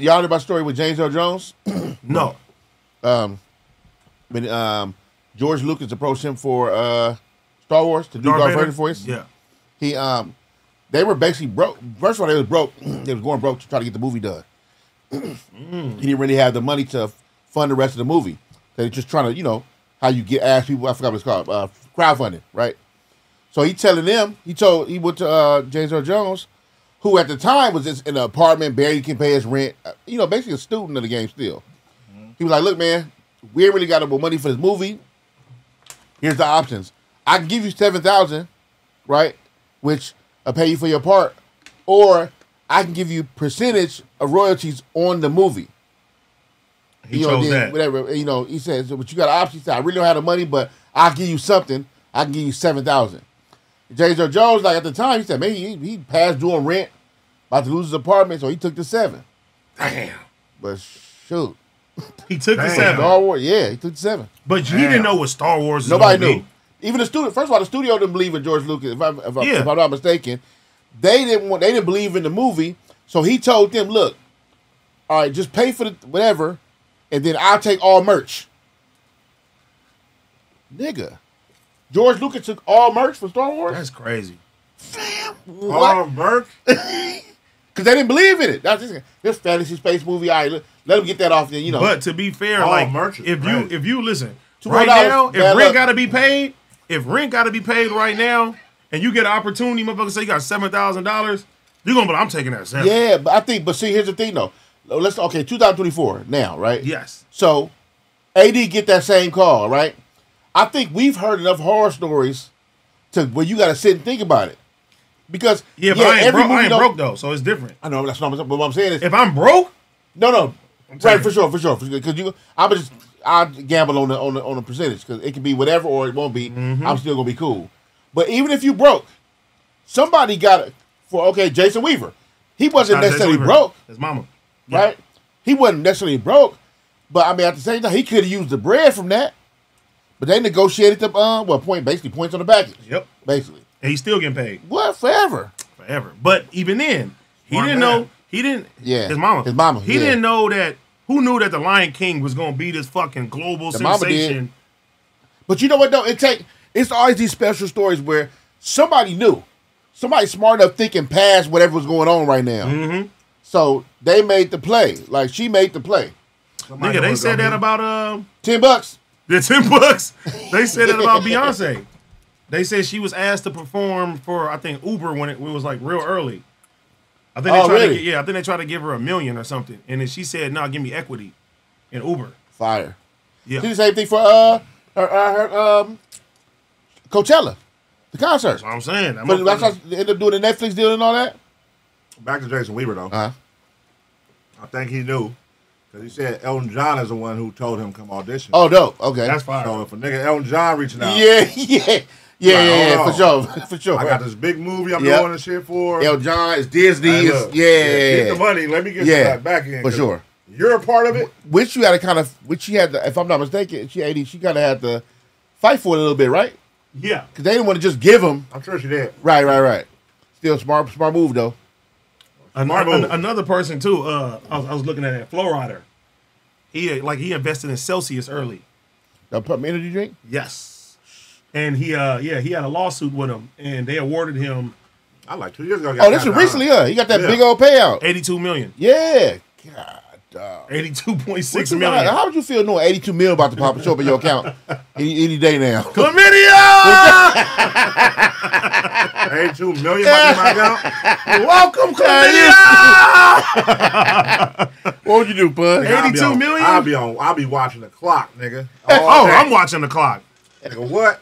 y'all heard about the story with James Earl Jones? No. um, when um, George Lucas approached him for uh, Star Wars to do Darth Darth Vader? Voice. Yeah. He um, they were basically broke. First of all, they was broke. they was going broke to try to get the movie done. Mm. He didn't really have the money to fund the rest of the movie. They were just trying to, you know, how you get ask people. I forgot what it's called. Uh, crowdfunding, right? So he telling them. He told he went to uh, James Earl Jones, who at the time was just in an apartment, barely can pay his rent. uh, You know, basically a student of the game still. He was like, "Look, man, we ain't really got no money for this movie. Here's the options. I can give you seven thousand, right, which I'll pay you for your part, or I can give you percentage of royalties on the movie. He you know, chose then that. Whatever you know, he says, but you got an option. He said, I really don't have the money, but I'll give you something. I can give you seven thousand. James Earl Jones, like at the time, he said, man, he, he passed doing rent, about to lose his apartment, so he took the seven. Damn. But shoot, He took the Damn. seven. Star Wars, yeah, he took the seven. But he didn't know what Star Wars is Nobody knew. be. Even the studio. First of all, the studio didn't believe in George Lucas. If, I, if, I, Yeah. if I'm not mistaken, they didn't want. They didn't believe in the movie. So he told them, "Look, all right, just pay for the whatever, and then I'll take all merch." Nigga, George Lucas took all merch for Star Wars. That's crazy. What? Oh, Burke. Because they didn't believe in it. That's this, this fantasy space movie. All right, let, let them get that off. There, you know. But to be fair, All like merch is if you if you listen $200 right now, if rent luck. got to be paid, if rent got to be paid right now, and you get an opportunity, motherfucker say you got seven thousand dollars, you're gonna But I'm taking that seven. yeah, but I think. But see, here's the thing, though. Let's okay, 2024 now, right? Yes. So, AD get that same call, right? I think we've heard enough horror stories to where you got to sit and think about it, because Yeah, but I ain't, broke, I ain't broke though, so it's different. I know that's what I'm- what I'm saying is If I'm broke, no, no, right for sure, for sure, because you, I'm just I gamble on the on the on the percentage because it can be whatever or it won't be. Mm-hmm. I'm still gonna be cool. But even if you broke, somebody got it for okay, Jason Weaver. He wasn't necessarily broke. His mama. right? He wasn't necessarily broke, but I mean at the same time he could have used the bread from that. But they negotiated the uh, well point basically points on the package. Yep. Basically, And he's still getting paid what forever? forever. But even then, he didn't know. He didn't. Yeah, His mama. his mama, He yeah. didn't know that. Who knew that the Lion King was gonna be this fucking global The sensation? But you know what though? It take it's always these special stories where somebody knew, somebody smart enough thinking past whatever was going on right now. Mm-hmm. So they made the play. Like she made the play. Somebody Nigga, they said that about uh Ten bucks. the ten bucks. They said that about Beyonce. They said she was asked to perform for I think Uber when it, was like real early. I think they Oh, tried to really? get, yeah, I think they tried to give her a million or something, and then she said, "No, give me equity in Uber." Fire. Yeah, She did the same thing for uh her, uh, her um Coachella, the concert. that's what I'm saying. That But that's how they ended up doing the Netflix deal and all that. Back to Jason Weaver though. Uh-huh. I think he knew because he said Elton John is the one who told him come audition. Oh, dope. Okay. that's fine. so if a nigga Elton John reaching out, yeah, yeah, yeah, Like, yeah, yeah, hold for sure, for sure. I got this big movie I'm Yep. doing this shit for. El John, it's Disney, Hey, it's, look, yeah, get the money. Let me get Yeah, that back in for sure. You're a part of it. Which you had to kind of, which she had to, if I'm not mistaken, she AD, she kind of had to fight for it a little bit, right? yeah. Because they didn't want to just give them. I'm sure she did. Right, right, right. Still smart, smart move though. An- Smart an- move. another person too. Uh, I was, I was looking at that Flo Rida. He like he invested in Celsius early. Y'all put me energy drink. Yes, and he uh yeah he had a lawsuit with him, and they awarded him I like two years ago. Oh, this is recently, huh? He got that Yeah. big old payout. 82 million. Yeah. God, dog. 82.6 What's the- million. How would you feel knowing 82 million about to pop up in your account any, any day now? Chlamydia! Eighty-two million about my account. Welcome, chlamydia! What would you do, bud? Nigga, I'll be on- million? I'll be on. I'll be watching the clock, nigga. Oh. I'm watching the clock. Nigga, what?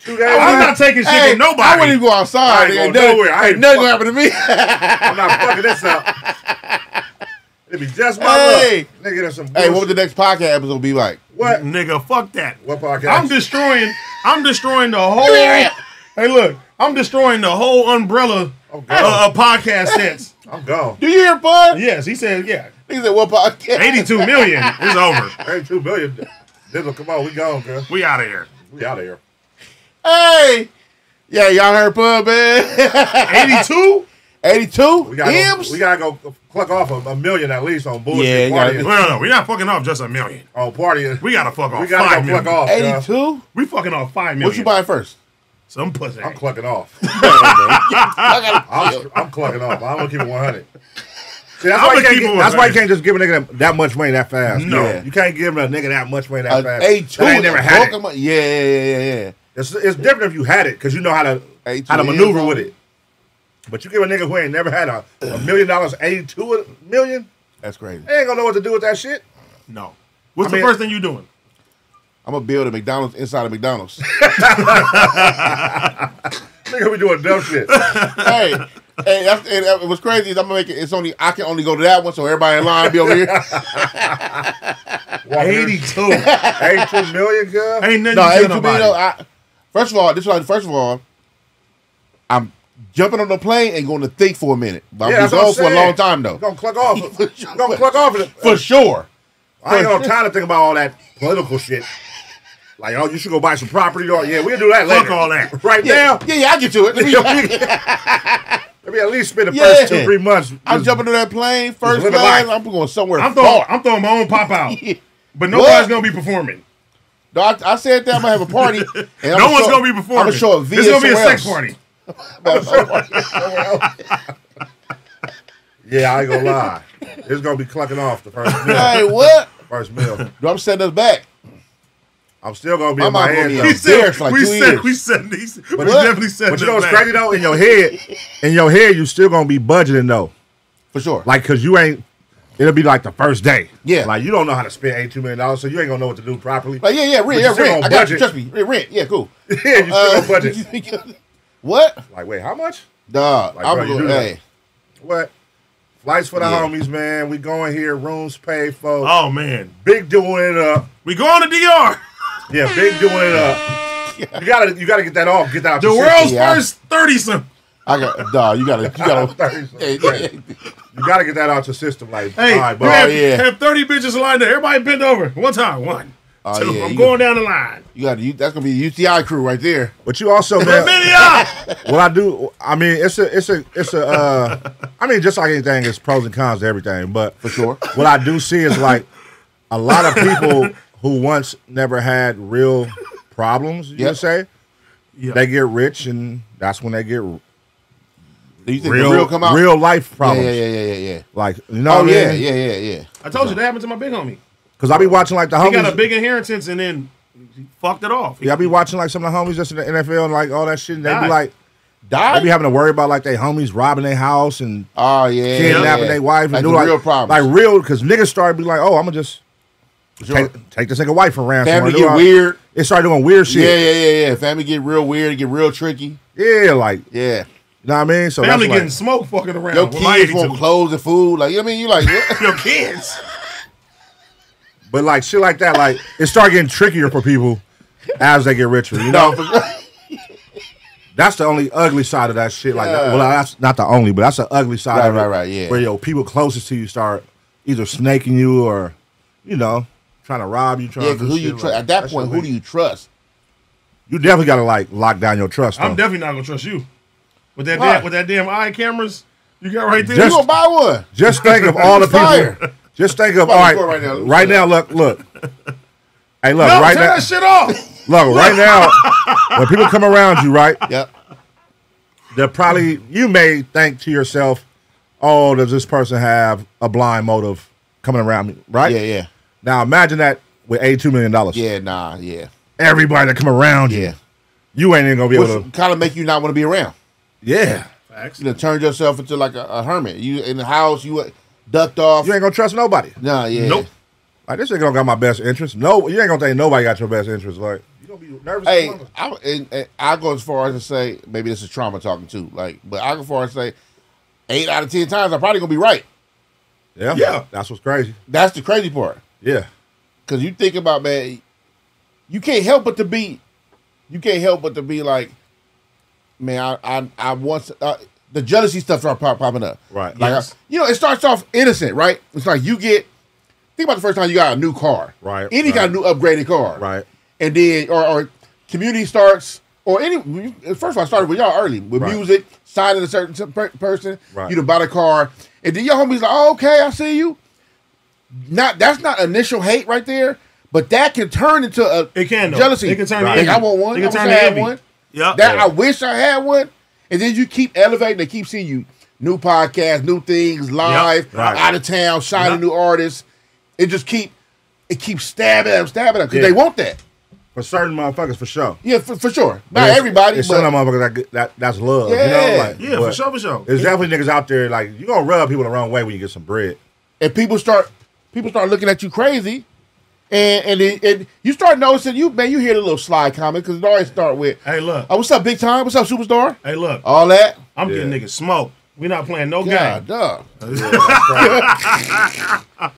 Two days. I'm not taking shit Hey, from nobody. I wouldn't even go outside. ain't Ain't going nowhere. I ain't ain't nothing gonna happen to me. I'm not fucking this up. It'd be just my Hey. luck. Nigga, there's some. hey, what would the next podcast episode be like? What? Nigga, fuck that. What podcast? I'm destroying. I'm destroying the whole. hey, look, I'm destroying the whole umbrella Oh, uh, God. of podcast sets. I'm gone. Do you hear, bud? Yes, he said, yeah, He said, what podcast? 82 million is over. Eighty-two million. Dizzle, come on, we gone, girl. We out of here. We out of here. Hey. Yeah, y'all heard, bud, man. 82? 82? We gotta, go, we gotta go cluck off a, a million at least on bullshit. Yeah, you partying. gotta- No, no, no. We're not fucking off just a million. Oh, on partying. We gotta fuck off We gotta five go cluck million. off. yeah. 82? We fucking off five million. What you buy first? Some pussy. I'm clucking off. I I'm, I'm clucking off. I'm gonna keep it 100. See, that's why, you can't, get- that's why you can't just give a nigga that, that much money that fast. No. Yeah. you can't give a nigga that much money that got fast. 82. That ain't never had Broke it. him up. Yeah, yeah, yeah, yeah, yeah. It's, it's different if you had it because you know how to 82 how to is maneuver on. with it. But you give a nigga who ain't never had a, a million dollars, 82 million, That's crazy. they ain't gonna know what to do with that shit. No. What's I the mean- first thing you doing? I'm gonna build a McDonald's inside of McDonald's. Nigga be doing dumb shit. hey, hey, that's, and that- what's crazy is I'm gonna make it. It's only I can only go to that one, so everybody in line be over here. Walking in- 82. 82 million, girl. Ain't nothing no, you hey, tell to me, nobody. though, I, first of all, this is like first of all, I'm jumping on the plane and going to think for a minute. But Yeah, I'm that's gonna what go for a long time though. You gonna cluck off. For sure. gonna cluck off. it. For sure. I ain't got no time to think about all that political shit. Like, oh, you should go buy some property. Or, yeah, we'll do that Fuck later. all that. Right Yeah, now, yeah, yeah. I get to it. Let me- at least spend the Yeah. first two, three months. I'm jumping to that plane first class. I'm going somewhere. I'm throwing, far. I'm throwing my own pop out. But nobody's What? going to be performing. No, I, I said that I'm gonna have a party. And I'm no gonna one's show- going to be I'm performing. gonna show a V. It's going to be a sex else. party. yeah, I ain't gonna lie. It's gonna be clucking off the first meal. Hey, what? First meal. Do I'm setting us back? I'm still gonna be My in my head be though. a He said, Bears for like we two said, years. we said, these, we what? definitely said But you that know what's back. crazy though? In your head, in your head, you still gonna be budgeting though. For sure. Like, cause you ain't. It'll be like the first day. Yeah. Like you don't know how to spend eighty-two million dollars, so you ain't gonna know what to do properly. Like, yeah, yeah, rent, But yeah, rent. gonna I got budget. you. Trust me. Rent, rent. Yeah, cool. yeah, you still Uh, gonna budget. what? Like, wait, how much? Dog, Like, I'm bro, you going, do that. hey. What? Flights for the Yeah. homies, man. We going here. Rooms paid for. Oh, man. Big doing it up. We go on to DR. Yeah, big doing it up. You gotta, you gotta get that off. Get that out. The your world's system. Yeah. first 30 some. I got, dog, you gotta, you gotta. Thirty hey, You gotta get that out your system. Like, Hey, all right, you bro. have, yeah. have 30 bitches lined up. Everybody bend over. One time. One. Oh, two. yeah, I'm you going down the line. You got to. That's gonna be the UTI crew right there. But you also, man. What I do, I mean, it's a, it's a, it's a. Uh, I mean, just like anything, it's pros and cons to everything. But For sure. what I do see is like a lot of people who once never had real problems. You Yep. would say Yeah. they get rich, and that's when they get Do you think real, the real come out? real life Yeah, problems. yeah, yeah, yeah, yeah, yeah. Like you know, Oh what I yeah, mean? yeah, yeah, yeah. I told you that happened to my big homie. Because I be watching like the He homies. got a big inheritance and then he fucked it off. yeah, I be watching like some of the homies just in the NFL and like all that shit. And they be Died. like, they be having to worry about like they homies robbing their house and Oh yeah, kidnapping yeah. their wife and Like do the like real problems. like real because niggas started be like, oh, I'm gonna just Sure. take, take this nigga wife around. ransom. Family or get all- weird. It started doing weird Yeah, shit. yeah, yeah, yeah. Family get real weird. Get real tricky. Yeah, like yeah. you know what I mean. So Family that's getting like, smoked fucking around. Your kids want clothes and food. Like you know what I mean, you like. what? Your kids. but like shit like that, like it start getting trickier for people as they get richer. You know, no, for sure. that's the only ugly side of that shit. Like, Yeah. well, that's not the only, but that's the ugly side Right, of it. right, right, yeah. Where yo people closest to you start either snaking you or, you know, trying to rob you. Trying Yeah, to because who you shit trust? like- At that shit point, who weak. do you trust? You definitely got to like lock down your trust. I'm though. definitely not gonna trust you. With that damn, with that damn eye cameras you got right there. You Just- gonna buy one? Just think of all the Fire. people. Just think of all right. right, right now. right now. Look, look. Hey, look, no, right turn now. that shit off. Look, right now. When people come around you, right, Yep. they're probably you may think to yourself, "Oh, does this person have a blind motive coming around me?" Right? Yeah, yeah, Now imagine that with eighty-two million dollars. yeah. Nah, yeah, Everybody that come around you, yeah. you ain't even gonna be able to. Kind of make you not want to be around. Yeah, Facts. You know, turn yourself into like a, a hermit. You in the house, you uh, ducked off. you ain't gonna trust nobody. Nah, yeah. Nope. Like this ain't gonna got my best interest. No, you ain't gonna think nobody got your best interest. Like you gonna be nervous. Hey. I, and, and I go as far as to say maybe this is trauma talking too. Like, but I go as far as to say eight out of ten times I'm probably gonna be right. yeah, Yeah. that's what's crazy. That's the crazy part. Yeah, Cause you think about man, you can't help but to be, you can't help but to be like, man, I I, I once uh, the jealousy stuff start pop, popping up. Right. Like Yes. uh, you know, it starts off innocent, right? It's like you get think about the first time you got a new car, Right, Any right. got a new upgraded car, right. And then or, or community starts or any. First of all, I started with y'all early with Right. music, signing a certain per- person. Right. You to buy the car, and then your homies like, oh, okay, I see you. Not that's not initial hate right there, but that can turn into a It can, though. jealousy. It can turn Like. I want one. It I can wish turn I had one. Yep. That Yeah. I wish I had one. And then you keep elevating. They keep seeing you new podcasts, new things, live, Right. out of town, shining Yep. new artists. It just keep it keeps stabbing them, stabbing them because Yeah. they want that. For certain motherfuckers, for sure. Yeah, for, for sure. Not it's- everybody, It's but some motherfuckers that, that that's love. You Yeah. know, like Yeah, for sure, for sure. There's definitely niggas out there like you gonna rub people the wrong way when you get some bread. and people start people start looking at you crazy, and and, it, and you start noticing you man you hear the little slide comment because it always start with Hey, look. oh what's up big time what's up superstar Hey, look. all that I'm Yeah. getting niggas smoked. We not playing no God game. duh.